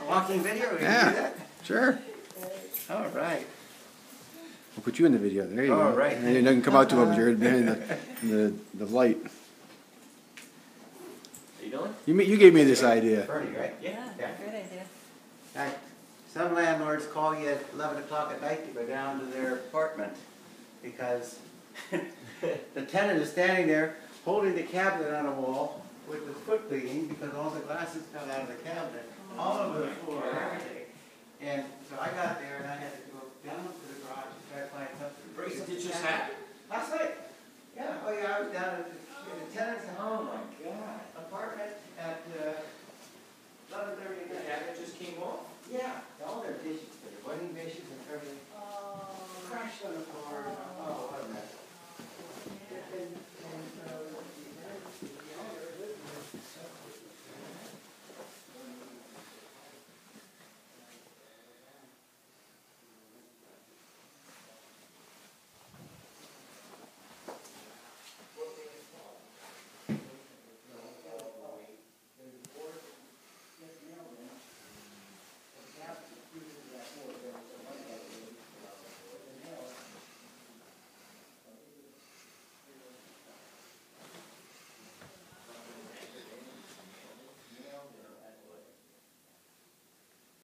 A walking video, we can Yeah. do that? Sure. All right. We'll put you in the video. There you All go. right. And it doesn't come out too much. You're behind the, the, the light. How you doing? You, ma- you gave me this idea. Bernie, right? Yeah. Yeah. Good idea. Right. Some landlords call you at eleven o'clock at night to go down to their apartment because the tenant is standing there holding the cabinet on a wall with the foot bleeding because all the glasses fell out of the cabinet all over the floor and. And so I got there and I had to go down to the garage and try to find something. Brace did just happen? Last night. Yeah. Oh yeah, I was down at the, at the tenant's home. Oh my God. Apartment at uh, 11:30 at night. Yeah, just came off. Yeah. All their dishes, their wedding dishes and everything. Oh. Crashed on the floor.